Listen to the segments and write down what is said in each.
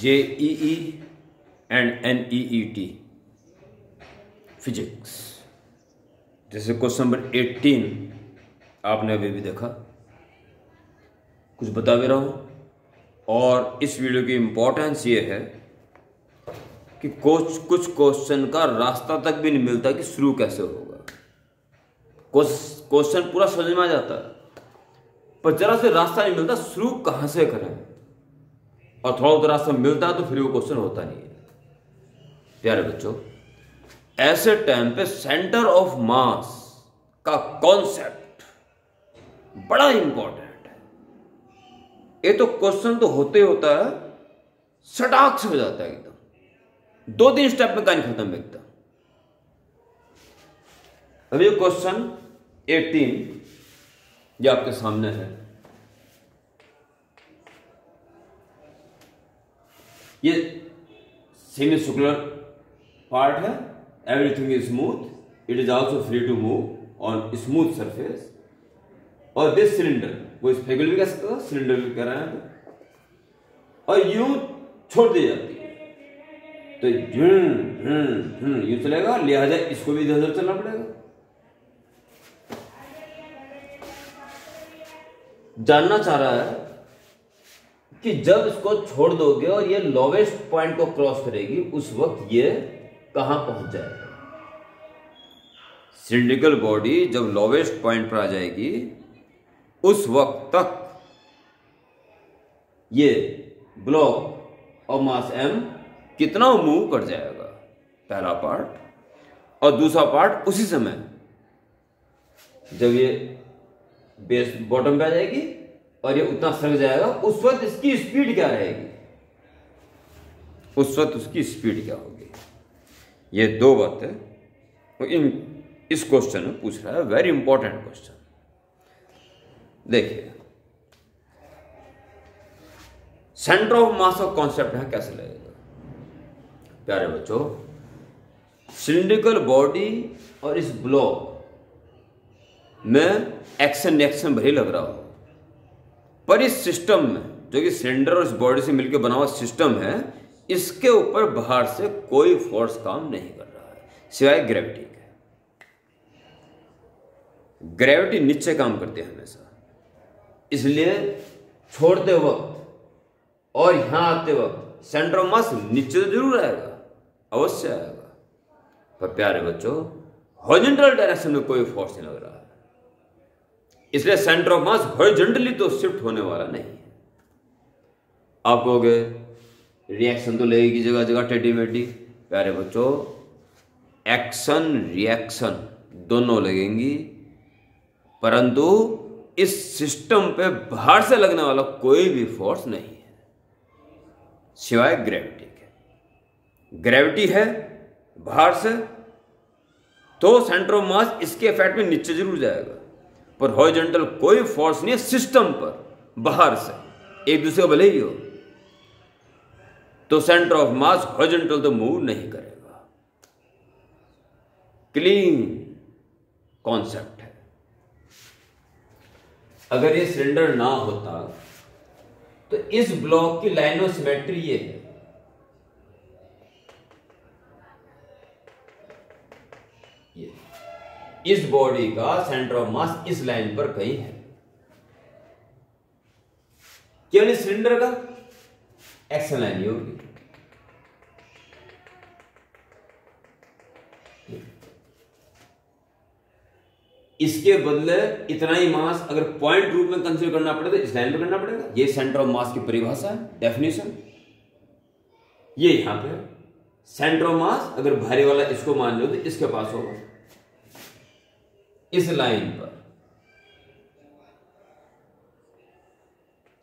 JEE and N E T physics जैसे question number 18 आपने अभी भी देखा। कुछ बता भी रहा हूँ। और इस वीडियो की इंपॉर्टेंस ये है कि कुछ कुछ क्वेश्चन का रास्ता तक भी नहीं मिलता कि शुरू कैसे होगा। क्वेश्चन पूरा समझ में आ जाता। है पर जरा से रास्ता नहीं मिलता, शुरू कहाँ से करें? और थोड़ा बहुत रास्ता मिलता है तो फिर वो क्वेश्चन होता नहीं है। प्यारे बच्चों, ऐसे टाइम पे सेंटर ऑफ़ मास का कॉन्सेप्ट बड़ा इंपॉर्टेंट है। ये तो क्वेश्चन तो होते होता है, सटाक से हो जाता है एकदम। दो तीन स्टेप में कहानी खत्म एकदम। अभी क्वेश्चन 18 ये आपके सामने है। ये सेमी सर्कुलर पार्ट है. Everything is smooth it is also free to move on smooth surface और दिस सिलेंडर वो इस फेगल भी कह सकता था सिलेंडर भी कह रहे हैं और यू छोड़ दी जाती है। तो यू चलेगा लिहाजा इसको भी इधर उधर चलना पड़ेगा। जानना चाह रहा है कि जब इसको छोड़ दोगे और ये लोवेस्ट पॉइंट को क्रॉस करेगी, उस वक्त ये कहाँ पहुँच जाएगा? सिंडिकल बॉडी जब लोवेस्ट पॉइंट पर आ जाएगी, उस वक्त तक ये ब्लॉक और मास एम कितना मूव कर जाएगा? पहला पार्ट और दूसरा पार्ट उसी समय जब ये बेस बॉटम पे आ जाएगी और ये उतना सर जाएगा, उस वक्त इसकी स्पीड क्या रहेगी? उस वक्त उसकी स्पीड क्या होगी? ये दो बातें इन, इस क्वेश्चन में पूछ रहा है वेरी इंपॉर्टेंट क्वेश्चन देखिए centre of mass of concept है कैसे लगेगा? प्यारे बच्चों सिलिंड्रिकल बॉडी और इस ब्लॉक में एक्शन रिएक्शन भरी लग रहा हो पर इस सिस्टम में, जो कि सिलेंडर और इस बॉडी से मिलकर बना हुआ सिस्टम है, इसके ऊपर बाहर से कोई फोर्स काम नहीं कर रहा है, सिवाय ग्रेविटी के। ग्रेविटी नीचे काम करती है हमेशा। इसलिए छोड़ते वक्त और यहाँ आते वक्त सेंटर ऑफ़ मास नीचे तो ज़रूर आएगा, अवश्य आएगा। पर प्यारे बच्चों हॉरिजॉन्टल डायरेक्शन में कोई फोर्स नहीं लग रहा। इसलिए सेंटर ऑफ़ मास हॉरिजॉन्टली तो शिफ्ट होने वाला नहीं है। आप कहोगे रिएक्शन तो लगेगी जगह जगह टेडी मेडी प्यारे बच्चों एक्शन रिएक्शन दोनों लगेंगी। परंतु इस सिस्टम पे बाहर से लगने वाला कोई भी फोर्स नहीं है। सिवाय ग्रेविटी के। ग्रेविटी है बाहर से तो सेंटर ऑफ़ मास इसके इफ़ेक्ट में नीचे ज़रूर जाएगा। पर हॉरिजॉन्टल कोई फोर्स नहीं है सिस्टम पर, बाहर से। एक दूसरे को भले ही हो। तो सेंटर ऑफ़ मास हॉरिजॉन्टल तो मूव नहीं करेगा। क्लीन कॉन्सेप्ट है। अगर ये सिलेंडर ना होता तो इस ब्लॉक की लाइन ऑफ़ सिमेट्री ये है ये इस बॉडी का सेंटर ऑफ़ मास इस लाइन पर कहीं है। केवल सिलेंडर का? एक्शन लाइन ये होगी। इसके बदले इतना ही मास अगर पॉइंट रूप में कंसीडर करना पड़े तो इस लाइन पर करना पड़ेगा। ये सेंटर ऑफ़ मास की परिभाषा है डेफिनेशन ये यहाँ पे सेंटर ऑफ़ मास अगर भारी वाला इसको मान लो तो इसके पास होगा। इस लाइन पर।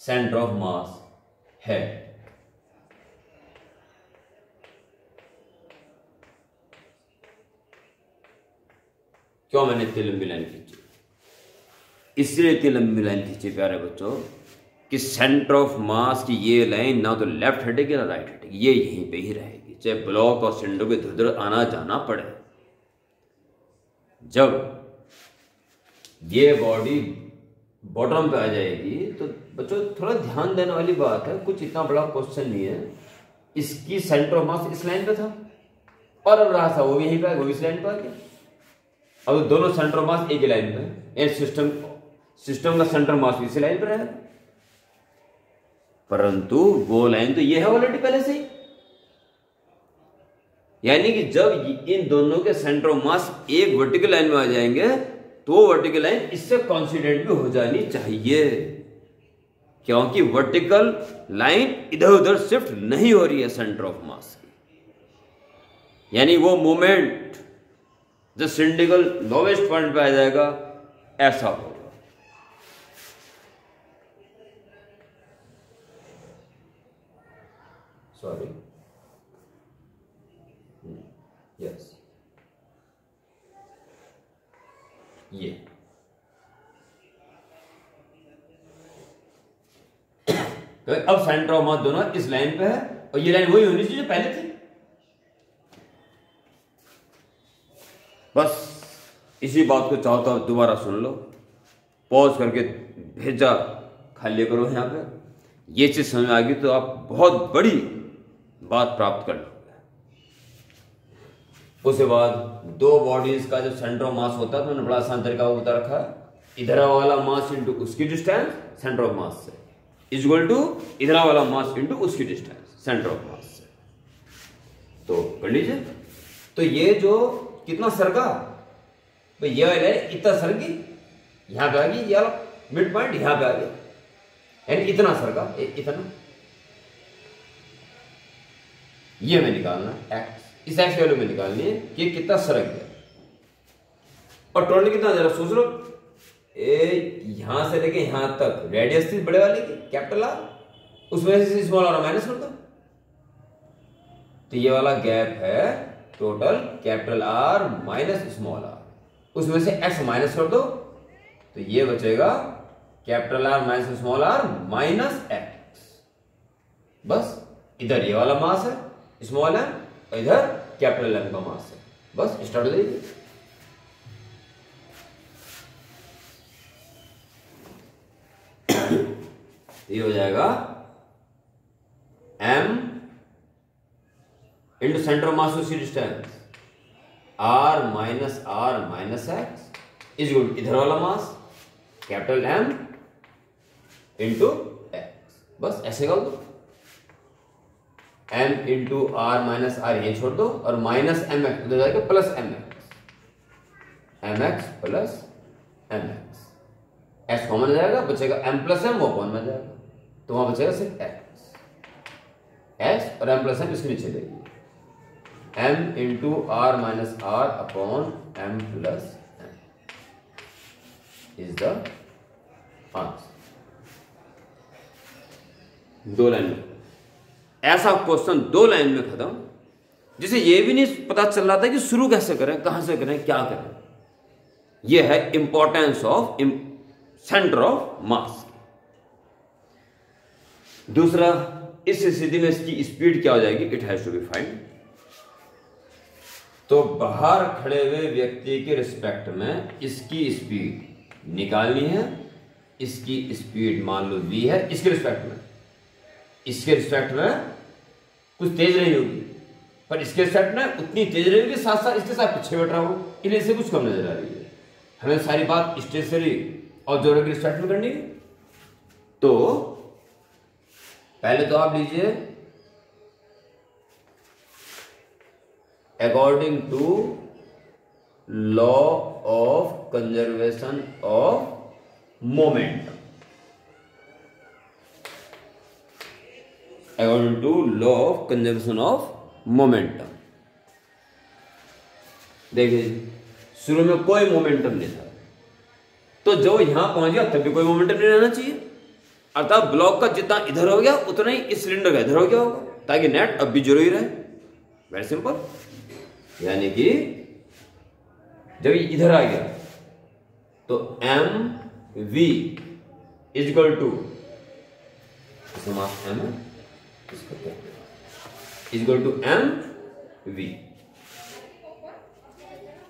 सेंटर ऑफ़ मास है। क्यों मैंने इतनी लंबी लाइन खींची? इसलिए इतनी लंबी लाइन खींची प्यारे बच्चों, कि सेंटर ऑफ़ मास की ये लाइन ना तो लेफ़्ट हटेगी, ना राइट हटेगी, ये यहीं पे ही रहेगी। चाहे ब्लॉक और सिलेंडर को इधर उधर आना जाना पड़े। जब ये बॉडी बॉटम पे आ जाएगी तो बच्चों, थोड़ा ध्यान देने वाली बात है, कुछ इतना बड़ा क्वेश्चन नहीं है। इसकी सेंटर ऑफ़ मास इस लाइन पे था, और अब रहा था, वो भी यहीं पे वो इस लाइन पे आ गया। अब दोनों सेंटर ऑफ़ मास एक ही लाइन पे है। सिस्टम सिस्टम का सेंटर मास इसी लाइन पर है। परंतु वो लाइन तो ये है ऑलरेडी पहले से ही। यानी कि जब इन दोनों के सेंटर ऑफ़ मास एक वर्टिकल लाइन में आ जाएँगे तो वो वर्टिकल लाइन इससे कॉन्सिडेंट भी हो जानी चाहिए। क्योंकि वर्टिकल लाइन इधर उधर शिफ्ट नहीं हो रही है सेंटर ऑफ़ मास की। यानी वो मोमेंट जो सिंडिकल लोवेस्ट पॉइंट पे आ जाएगा, ऐसा होगा। सॉरी यस ये तो अब सेंटर ऑफ़ मास दोनों, इस लाइन पे है, और ये लाइन वही होनी चाहिए जो पहले थी। बस, इसी बात को चाहो तो दोबारा सुन लो। पॉज करके भेजा, खाली करो यहाँ पे। ये चीज़ समझ आ गई तो आप बहुत बड़ी बात प्राप्त कर लो। उसके बाद दो बॉडीज का जो सेंटर ऑफ़ मास होता है तो मैंने बड़ा आसान तरीका बता रखा है। इधर वाला मास इंटू उसकी डिस्टेंस सेंटर ऑफ़ मास से। इज़ इक्वल टू इधर वाला मास इंटू उसकी डिस्टेंस सेंटर ऑफ़ मास से। तो कर लीजिए। तो ये जो कितना सरका भाई ये वाला इतना सरकी यहाँ पे आ गई, ये मिड पॉइंट यहाँ पे आ गया। यानी इतना सरका इतना। ये मैं निकालना एक्स इस एक्स वैल्यू में निकालनी है कि कितना सरक गया। और टोटल कितना जरा सोच लो। ए, यहाँ से लेके यहाँ तक। रेडियस थी बड़े वाले की कैपिटल आर उसमें से स्मॉल आर माइनस कर दो तो ये वाला गैप है total capital R minus small R उसमें से एक्स माइनस कर दो। तो ये बचेगा capital R minus small R minus X बस, इधर ये वाला मास है स्मॉल है। इधर कैपिटल एम का मास है। बस स्टार्ट हो जाइए। ये हो जाएगा एम इंटू सेंटर मास उसी distance r minus R minus X is good इधर वाला mass capital M into X बस, ऐसे कर दो। M into R minus R ये छोड़ दो और माइनस एम एक्स उधर जाएगा plus M X M X plus M X X common जाएगा, बचेगा एम प्लस एम वो कॉमन जाएगा। तो वहाँ बचेगा सिर्फ़ एक्स एक्स और एम प्लस एम इसके नीचे देगी M into R minus R upon M plus M is the answer दो लाइन में। ऐसा क्वेश्चन दो लाइन में खत्म, जिसे ये भी नहीं पता चल रहा था कि शुरू कैसे करें, कहाँ से करें, क्या करें। यह है importance of centre of mass दूसरा, इस स्थिति में इसकी स्पीड क्या हो जाएगी? It has to be find तो बाहर खड़े हुए व्यक्ति के रिस्पेक्ट में इसकी स्पीड निकालनी है, इसकी स्पीड मान लो वी है, इसके रिस्पेक्ट में। इसके रिस्पेक्ट में कुछ तेज नहीं होगी। पर इसके रिस्पेक्ट में उतनी तेज रही होगी साथ साथ इसके साथ पीछे बैठ रहा हूँ इसलिए इसे कुछ कम नज़र आ रही है। हमें सारी बात स्टेशनरी और जोड़े के रिस्पेक्ट में करनी तो पहले तो आप लीजिए according to law of conservation of moment according to law of conservation of momentum देखिए, शुरू में कोई मोमेंटम नहीं था। तो जो यहाँ पहुँच गया, तब भी कोई मोमेंटम नहीं रहना चाहिए। अर्थात ब्लॉक का जितना इधर हो गया, उतना ही इस सिलेंडर का इधर हो गया होगा, ताकि नेट अब भी ज़ीरो ही रहे। वेरी सिंपल यानी कि, जब ये इधर आ गया तो M V is equal to M है? Is equal to M V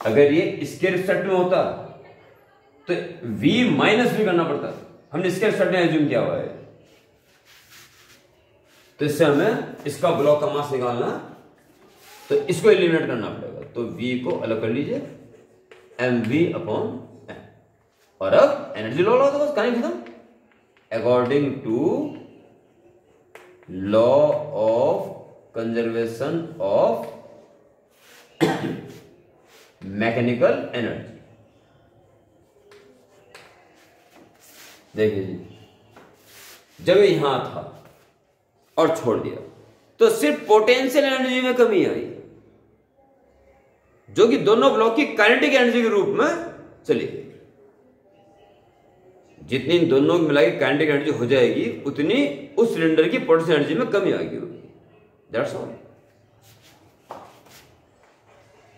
अगर ये इसके रिस्पेक्ट में होता तो v माइनस भी करना पड़ता। हमने इसके रिस्पेक्ट में एज्यूम किया हुआ है। तो इससे हमें इसका ब्लॉक का मास निकालना तो इसको एलिमिनेट करना पड़ेगा। तो v को अलग कर लीजिए एम वी अपॉन एम और अब एनर्जी लॉ लो तो बस कहीं खत्म। According to law of conservation of mechanical energy. देखिए जी जब यहाँ था और छोड़ दिया। तो सिर्फ़ पोटेंशियल एनर्जी में कमी आई, जो कि दोनों ब्लॉक की काइनेटिक एनर्जी के रूप में चली गई। जितनी दोनों मिलाई काइनेटिक एनर्जी हो जाएगी, उतनी उस सिलेंडर की पोटेंशियल एनर्जी में कमी आएगी दैट्स ऑल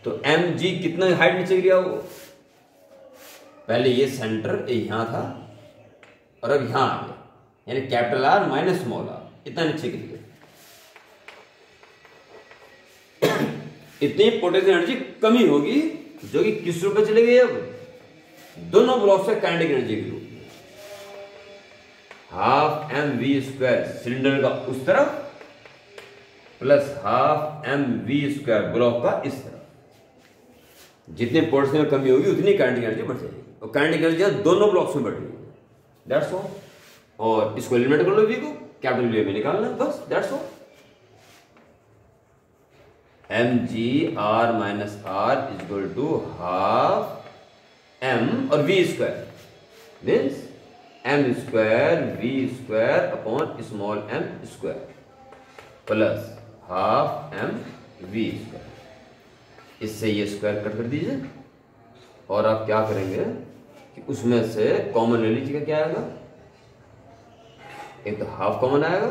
तो एम जी कितना हाइट नीचे गिरा वो? पहले ये सेंटर यहाँ था, और अब यहाँ आ गया। यानी capital R minus small R इतना नीचे गिर गया। इतनी पोटेंशियल एनर्जी कमी होगी, जो कि किस रूप में चले गई अब? दोनों ब्लॉक से काइनेटिक एनर्जी की half M V square cylinder का उस तरफ़ plus half M V square block का इस तरफ़। जितने पोर्ट्स में कमी होगी, उतनी काइनेटिक एनर्जी बढ़ जाएगी। और काइनेटिक एनर्जी दोनों ब्लॉक्स में बढ़ रही दैट्स ऑल और इसको एलिमिनेट कर लो वी को कैपिटल वी में निकालना, बस that's all M G R minus R is equal to half M और V square means M square V square upon small M square plus half M V square इससे ये square cut कर दीजिए। और आप क्या करेंगे कि उसमें से कॉमन ले लीजिएगा, क्या आएगा? एक तो हाफ़ कॉमन आएगा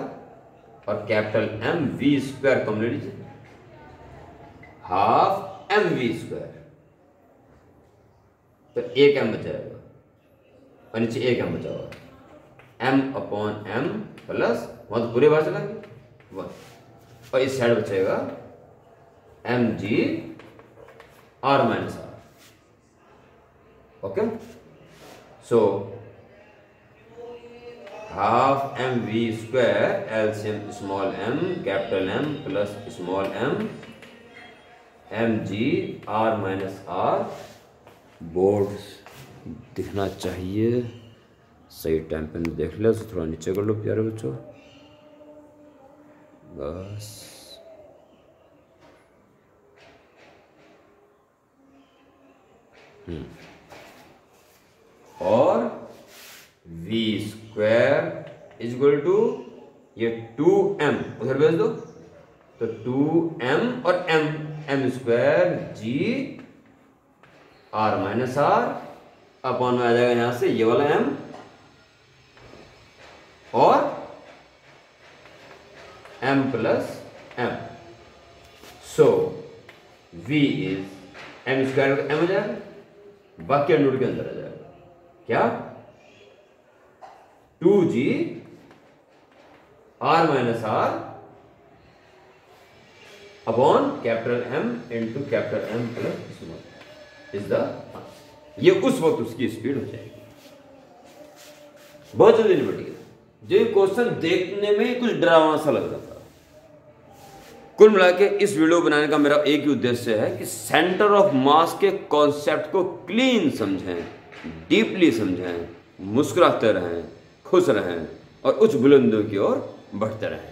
और capital M V square common ले लीजिए। हाफ़ एम वी स्क्वायर तो एक एम बचाएगा और नीचे एक एम बचा हुआ एम अपॉन एम प्लस वहाँ तो पूरे बार चला गया वन और इस साइड बचेगा M G R minus R okay so half M V square LCM small M capital M plus small M M G R minus R board दिखना चाहिए। सही टाइम पे देख ले तो थोड़ा नीचे कर लो प्यारे बच्चों। बस। हम्म। और v square is equal to ये टू एम उधर भेज दो। तो टू एम और M M square G R minus R upon में आ जाएगा यहाँ से, ये वाला एम और M plus M so v is M square M हो जाएगा बाकी नोट के अंदर आ जाएगा। क्या? Two G R minus R upon capital M into capital M plus is the ये उस वक्त उसकी स्पीड हो जाएगी। बहुत जल्दी निपट गया जो क्वेश्चन देखने में कुछ डरावना सा लग रहा था। कुल मिला के इस वीडियो बनाने का मेरा एक ही उद्देश्य है कि सेंटर ऑफ़ मास के कॉन्सेप्ट को क्लीन समझें डीपली समझें, मुस्कुराते रहें, खुश रहें और उच्च बुलंदों की ओर बढ़ते रहें।